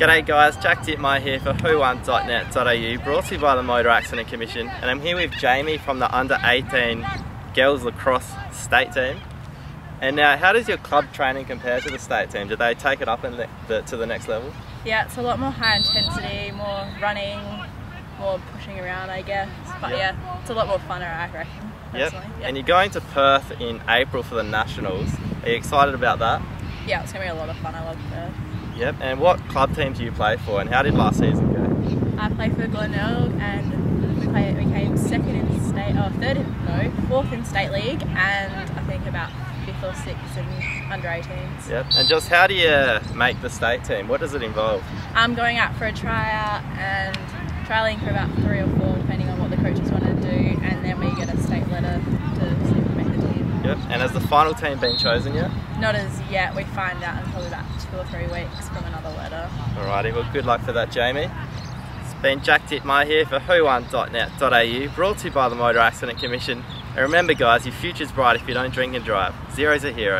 G'day guys, Jack Titmeyer here for whowon.net.au brought to you by the Motor Accident Commission and I'm here with Jaimi from the under 18 girls lacrosse state team. And now how does your club training compare to the state team? Do they take it up the, to the next level? Yeah, it's a lot more high intensity, more running, more pushing around I guess. But Yep. yeah, it's a lot more funner I reckon. Yep. Personally. And you're going to Perth in April for the Nationals. Are you excited about that? Yeah, it's gonna be a lot of fun. I love Perth. Yep. And what club team do you play for and how did last season go? I play for Glenelg and we, play, we came second in state, oh third, in, no, fourth in state league and I think about fifth or sixth in under 18s. Yep. And just how do you make the state team? What does it involve? I'm going out for a tryout and trialing for about three or four depending on what the coaches want to do and then we get a state letter to see if we make the team. Yep. And has the final team been chosen yet? Not as yet, we find out in probably about two or three weeks from another letter. Alrighty, well good luck for that Jaimi. It's been Jack Titmeyer here for whowon.net.au brought to you by the Motor Accident Commission. And remember guys, your future's bright if you don't drink and drive. Zero's a hero.